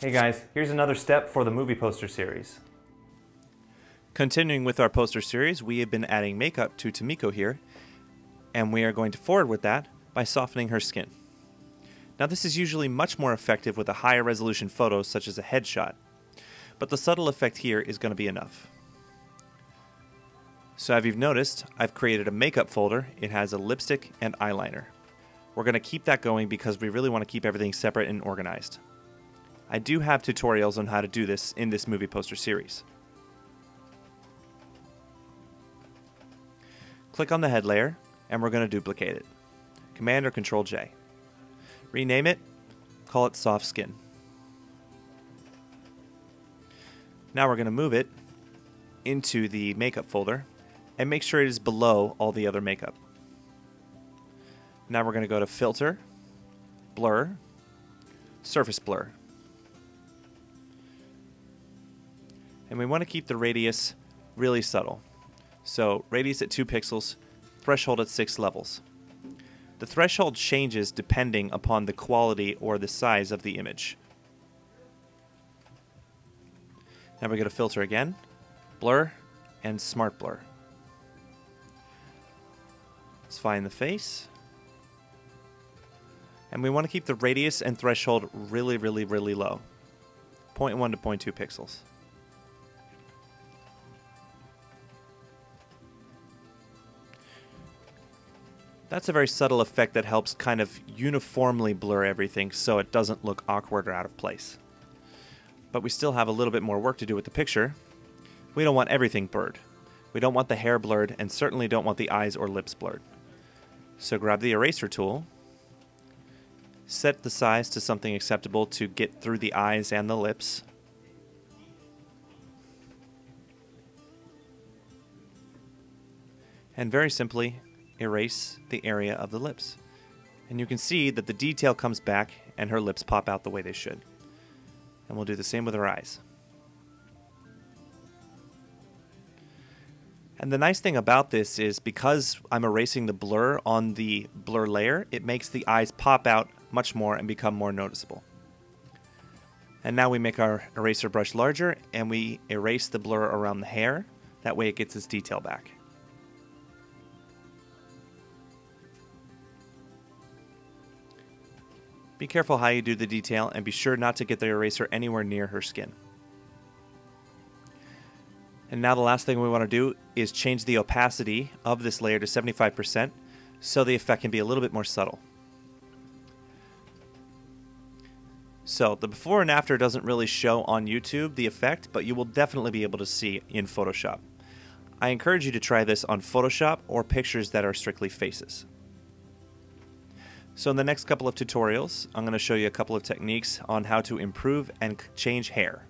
Hey guys, here's another step for the movie poster series. Continuing with our poster series, we have been adding makeup to Tamiko here, and we are going to forward with that by softening her skin. Now this is usually much more effective with a higher resolution photo such as a headshot, but the subtle effect here is going to be enough. So as you've noticed, I've created a makeup folder. It has a lipstick and eyeliner. We're going to keep that going because we really want to keep everything separate and organized. I do have tutorials on how to do this in this movie poster series. Click on the head layer, and we're going to duplicate it. Command or Control J. Rename it, call it Soft Skin. Now we're going to move it into the makeup folder and make sure it is below all the other makeup. Now we're going to go to Filter, Blur, Surface Blur. And we want to keep the radius really subtle. So radius at 2 pixels, threshold at 6 levels. The threshold changes depending upon the quality or the size of the image. Now we go to filter again, blur, and smart blur. Let's find the face. And we want to keep the radius and threshold really, really, really low. 0.1 to 0.2 pixels. That's a very subtle effect that helps kind of uniformly blur everything so it doesn't look awkward or out of place. But we still have a little bit more work to do with the picture. We don't want everything blurred. We don't want the hair blurred and certainly don't want the eyes or lips blurred. So grab the eraser tool, set the size to something acceptable to get through the eyes and the lips. And very simply, erase the area of the lips. And you can see that the detail comes back and her lips pop out the way they should. And we'll do the same with her eyes. And the nice thing about this is because I'm erasing the blur on the blur layer, it makes the eyes pop out much more and become more noticeable. And now we make our eraser brush larger and we erase the blur around the hair. That way it gets its detail back. Be careful how you do the detail and be sure not to get the eraser anywhere near her skin. And now the last thing we want to do is change the opacity of this layer to 75% so the effect can be a little bit more subtle. So the before and after doesn't really show on YouTube the effect, but you will definitely be able to see in Photoshop. I encourage you to try this on Photoshop or pictures that are strictly faces. So in the next couple of tutorials, I'm going to show you a couple of techniques on how to improve and change hair.